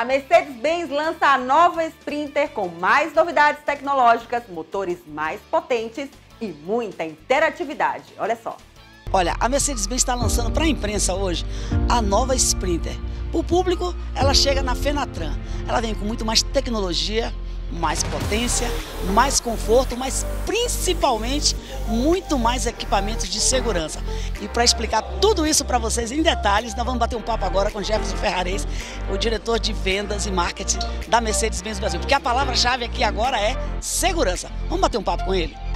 A Mercedes-Benz lança a nova Sprinter com mais novidades tecnológicas, motores mais potentes e muita interatividade. Olha só. Olha, a Mercedes-Benz está lançando para a imprensa hoje a nova Sprinter. O público, ela chega na Fenatran. Ela vem com muito mais tecnologia, mais potência, mais conforto, mas principalmente muito mais equipamentos de segurança. E para explicar tudo isso para vocês em detalhes, nós vamos bater um papo agora com Jefferson Ferrares, o diretor de vendas e marketing da Mercedes-Benz Brasil. Porque a palavra-chave aqui agora é segurança. Vamos bater um papo com ele?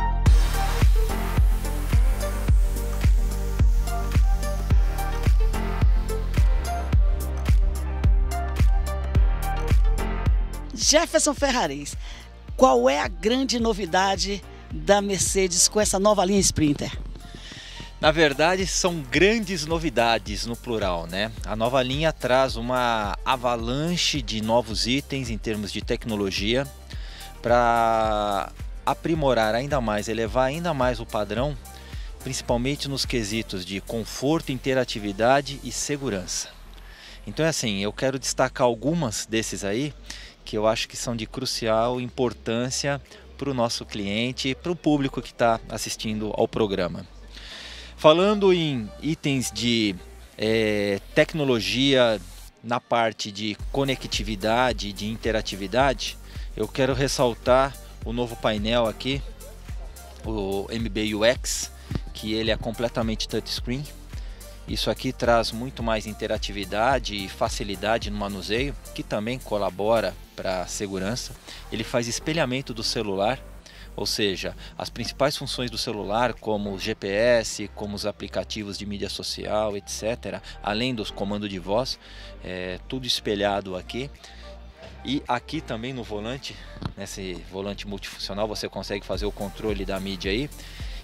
Jefferson Ferraris, qual é a grande novidade da Mercedes com essa nova linha Sprinter? Na verdade, são grandes novidades no plural, né? A nova linha traz uma avalanche de novos itens em termos de tecnologia para aprimorar ainda mais, elevar ainda mais o padrão, principalmente nos quesitos de conforto, interatividade e segurança. Então é assim, eu quero destacar algumas desses aí que eu acho que são de crucial importância para o nosso cliente e para o público que está assistindo ao programa. Falando em itens de é, tecnologia na parte de conectividade, de interatividade, eu quero ressaltar o novo painel aqui, o MBUX, que ele é completamente touchscreen isso aqui traz muito mais interatividade e facilidade no manuseio, que também colabora para a segurança. Ele faz espelhamento do celular, ou seja, as principais funções do celular, como o GPS, como os aplicativos de mídia social, etc., além dos comandos de voz, é, tudo espelhado aqui. E aqui também no volante, nesse volante multifuncional, você consegue fazer o controle da mídia aí.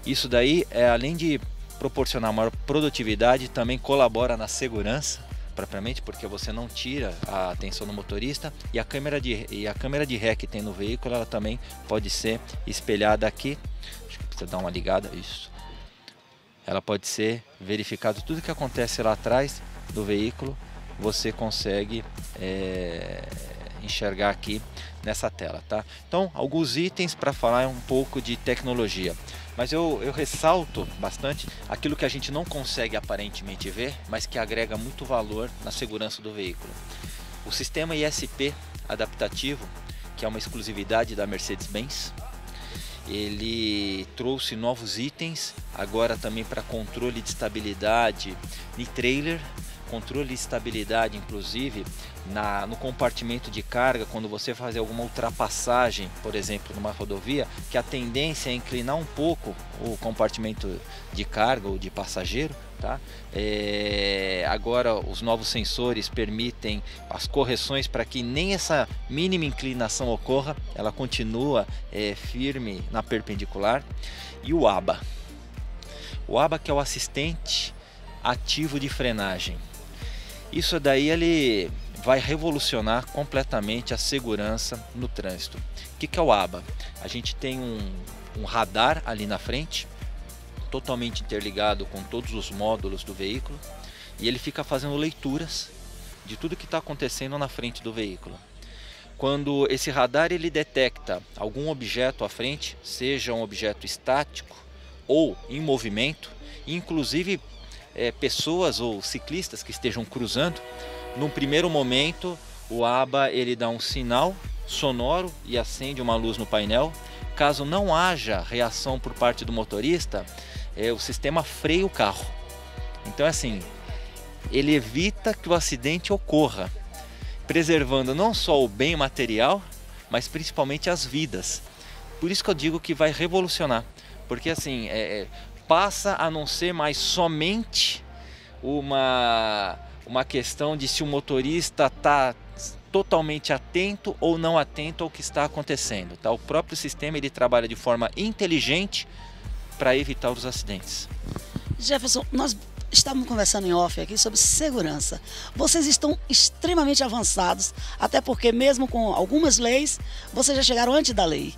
Isso daí, é, além de proporcionar maior produtividade, também colabora na segurança, propriamente porque você não tira a atenção do motorista e a câmera de e a câmera de ré que tem no veículo, ela também pode ser espelhada aqui. Acho que precisa dar uma ligada, isso. Ela pode ser verificado tudo que acontece lá atrás do veículo, você consegue é, enxergar aqui nessa tela, tá? Então, alguns itens para falar um pouco de tecnologia. Mas eu, eu ressalto bastante aquilo que a gente não consegue aparentemente ver, mas que agrega muito valor na segurança do veículo. O sistema ISP adaptativo, que é uma exclusividade da Mercedes-Benz, ele trouxe novos itens, agora também para controle de estabilidade e trailer, controle de estabilidade inclusive na, no compartimento de carga, quando você fazer alguma ultrapassagem, por exemplo, numa rodovia, que a tendência é inclinar um pouco o compartimento de carga ou de passageiro. Tá? É, agora os novos sensores permitem as correções para que nem essa mínima inclinação ocorra, ela continua é, firme na perpendicular. E o ABA, o ABA que é o assistente ativo de frenagem. Isso daí ele vai revolucionar completamente a segurança no trânsito. O que, que é o ABA? A gente tem um, um radar ali na frente, totalmente interligado com todos os módulos do veículo, e ele fica fazendo leituras de tudo que está acontecendo na frente do veículo. Quando esse radar ele detecta algum objeto à frente, seja um objeto estático ou em movimento, inclusive é, pessoas ou ciclistas que estejam cruzando, num primeiro momento, o ABA ele dá um sinal sonoro e acende uma luz no painel. Caso não haja reação por parte do motorista, é, o sistema freia o carro. Então, é assim, ele evita que o acidente ocorra, preservando não só o bem material, mas principalmente as vidas. Por isso que eu digo que vai revolucionar, porque assim é, é passa a não ser mais somente uma uma questão de se o motorista está totalmente atento ou não atento ao que está acontecendo. Tá? O próprio sistema ele trabalha de forma inteligente para evitar os acidentes. Jefferson, nós estávamos conversando em off aqui sobre segurança. Vocês estão extremamente avançados, até porque mesmo com algumas leis, vocês já chegaram antes da lei.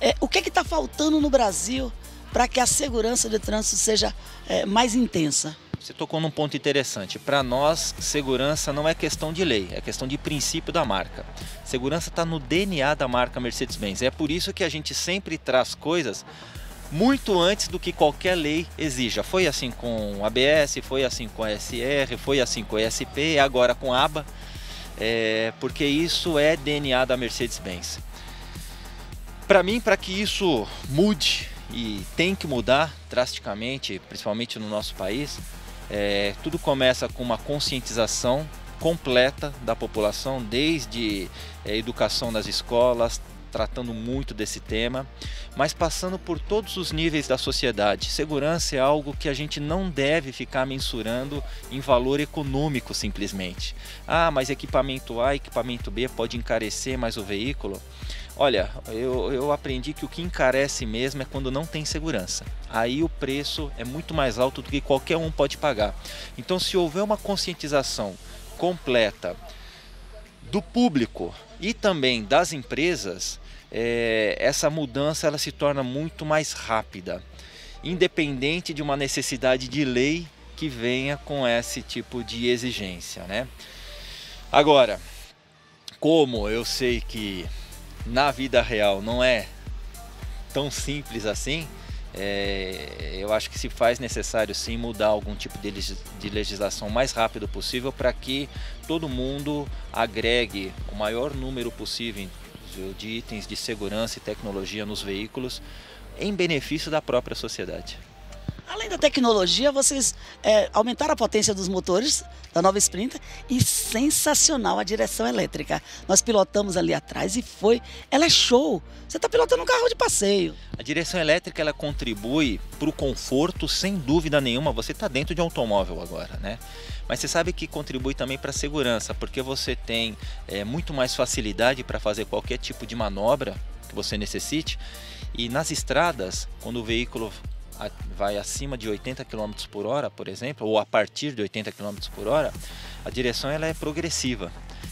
É, o que está faltando no Brasil para que a segurança de trânsito seja é, mais intensa? Você tocou num ponto interessante. Para nós, segurança não é questão de lei, é questão de princípio da marca. Segurança está no DNA da marca Mercedes-Benz. É por isso que a gente sempre traz coisas muito antes do que qualquer lei exija. Foi assim com ABS, foi assim com SR, foi assim com ESP, agora com ABA, é, porque isso é DNA da Mercedes-Benz. Para mim, para que isso mude e tem que mudar drasticamente, principalmente no nosso país, é, tudo começa com uma conscientização completa da população, desde é, educação nas escolas, tratando muito desse tema, mas passando por todos os níveis da sociedade. Segurança é algo que a gente não deve ficar mensurando em valor econômico simplesmente. Ah, mas equipamento A, equipamento B pode encarecer mais o veículo. Olha, eu, eu aprendi que o que encarece mesmo é quando não tem segurança. Aí o preço é muito mais alto do que qualquer um pode pagar. Então, se houver uma conscientização completa do público e também das empresas, é, essa mudança ela se torna muito mais rápida, independente de uma necessidade de lei que venha com esse tipo de exigência. Né? Agora, como eu sei que na vida real não é tão simples assim, é, eu acho que se faz necessário sim mudar algum tipo de, de legislação o mais rápido possível para que todo mundo agregue o maior número possível de itens de segurança e tecnologia nos veículos em benefício da própria sociedade. Além da tecnologia, vocês é, aumentaram a potência dos motores da nova Sprinter e sensacional a direção elétrica. Nós pilotamos ali atrás e foi, ela é show. Você está pilotando um carro de passeio. A direção elétrica ela contribui para o conforto, sem dúvida nenhuma. Você está dentro de um automóvel agora, né? Mas você sabe que contribui também para a segurança, porque você tem é, muito mais facilidade para fazer qualquer tipo de manobra que você necessite. E nas estradas, quando o veículo vai acima de 80 km por hora, por exemplo, ou a partir de 80 km por hora, a direção ela é progressiva.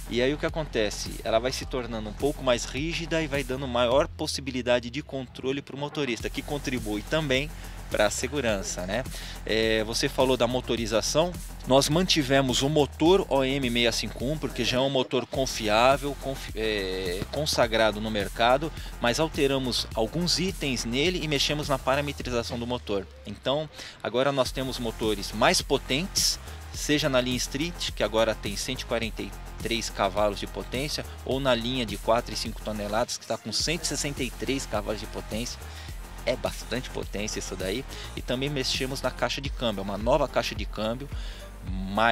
E aí o que acontece? Ela vai se tornando um pouco mais rígida e vai dando maior possibilidade de controle para o motorista, que contribui também para a segurança, né? É, você falou da motorização. Nós mantivemos o motor OM651 porque já é um motor confiável, confi é, consagrado no mercado, mas alteramos alguns itens nele e mexemos na parametrização do motor. Então, agora nós temos motores mais potentes, seja na linha Street, que agora tem 143 cavalos de potência, ou na linha de 4 e 5 toneladas, que está com 163 cavalos de potência é bastante potência isso daí. E também mexemos na caixa de câmbio, uma nova caixa de câmbio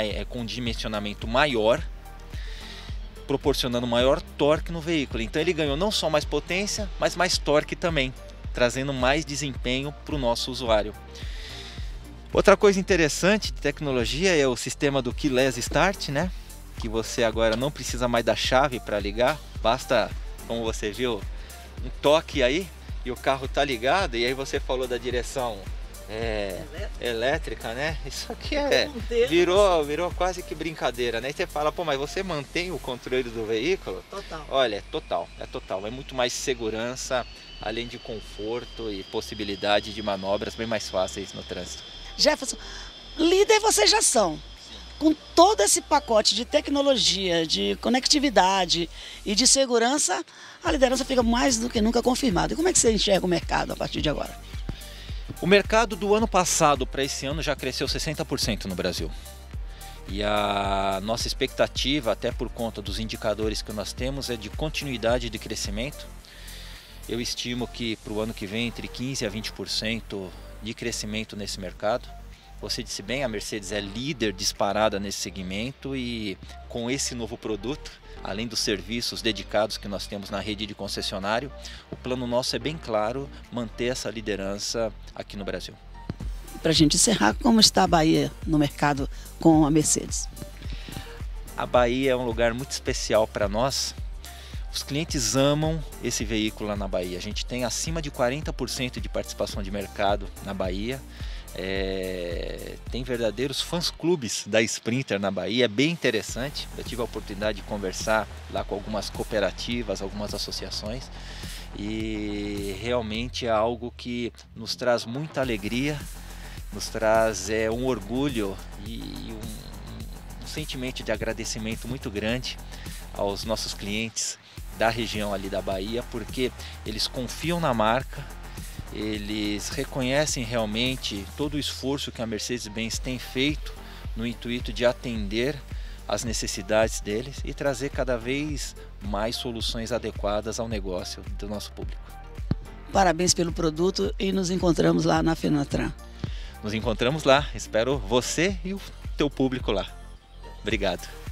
é, com dimensionamento maior, proporcionando maior torque no veículo. Então ele ganhou não só mais potência, mas mais torque também, trazendo mais desempenho para o nosso usuário. Outra coisa interessante de tecnologia é o sistema do Keyless Start, né? Que você agora não precisa mais da chave para ligar, basta, como você viu, um toque aí e o carro tá ligado, e aí você falou da direção é, elétrica, né? Isso aqui é virou, virou quase que brincadeira, né? E você fala, pô, mas você mantém o controle do veículo? Total. Olha, é total, é total. É muito mais segurança, além de conforto e possibilidade de manobras bem mais fáceis no trânsito. Jefferson, líder vocês já são com todo esse pacote de tecnologia, de conectividade e de segurança, a liderança fica mais do que nunca confirmada. E como é que você enxerga o mercado a partir de agora? O mercado do ano passado para esse ano já cresceu 60% no Brasil. E a nossa expectativa, até por conta dos indicadores que nós temos, é de continuidade de crescimento. Eu estimo que para o ano que vem entre 15% a 20% de crescimento nesse mercado. Você disse bem, a Mercedes é líder disparada nesse segmento e com esse novo produto, além dos serviços dedicados que nós temos na rede de concessionário, o plano nosso é bem claro manter essa liderança aqui no Brasil. Para a gente encerrar, como está a Bahia no mercado com a Mercedes? A Bahia é um lugar muito especial para nós. Os clientes amam esse veículo lá na Bahia. A gente tem acima de 40% de participação de mercado na Bahia. É, tem verdadeiros fãs-clubes da Sprinter na Bahia, é bem interessante. Eu tive a oportunidade de conversar lá com algumas cooperativas, algumas associações, e realmente é algo que nos traz muita alegria nos traz é, um orgulho e um, um sentimento de agradecimento muito grande aos nossos clientes da região ali da Bahia, porque eles confiam na marca, eles reconhecem realmente todo o esforço que a Mercedes-Benz tem feito no intuito de atender as necessidades deles e trazer cada vez mais soluções adequadas ao negócio do nosso público. Parabéns pelo produto e nos encontramos lá na Fenatran. Nos encontramos lá, espero você e o teu público lá. Obrigado.